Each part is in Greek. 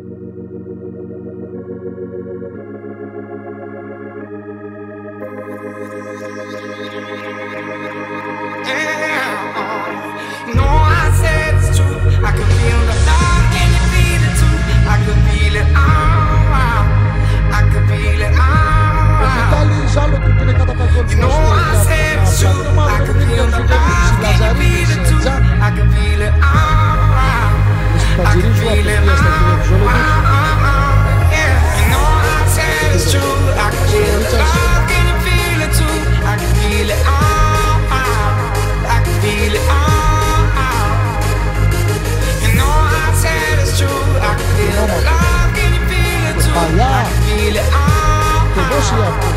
Thank you. Yeah.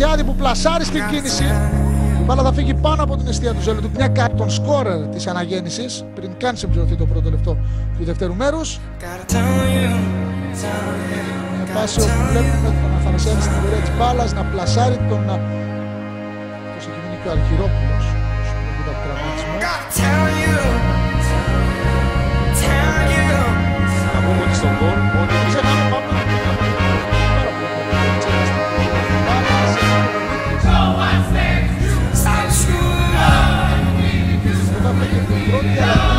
Κασιάδη που πλασάρει στην κίνηση. Η μπάλα θα φύγει πάνω από την αιστεία του Ζελετού. Μια κάτω τον σκόρερ της αναγέννησης πριν καν συμπληρωθεί το πρώτο λεπτό του δευτέρου μέρους. Μια πάση όπου βλέπουμε τον Αθανασιάδη στην πορεία της μπάλας να πλασάρει τον. Πώς έχει μείνει και ο Αρχιρόπουλος. Από τον τραυματισμό. Να πούμε ότι στον κόλπο Obrigado.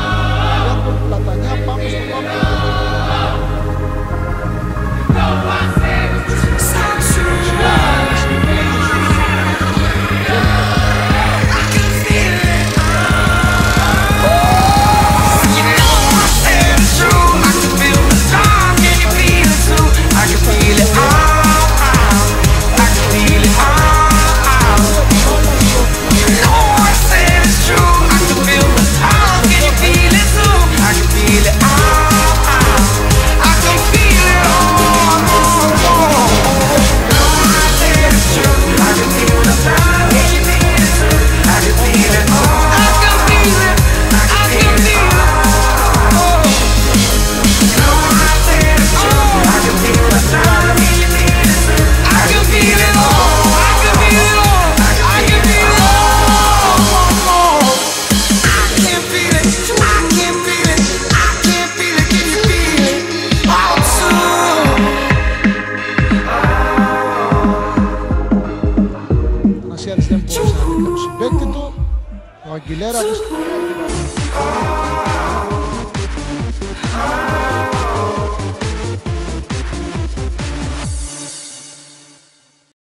Aguilera.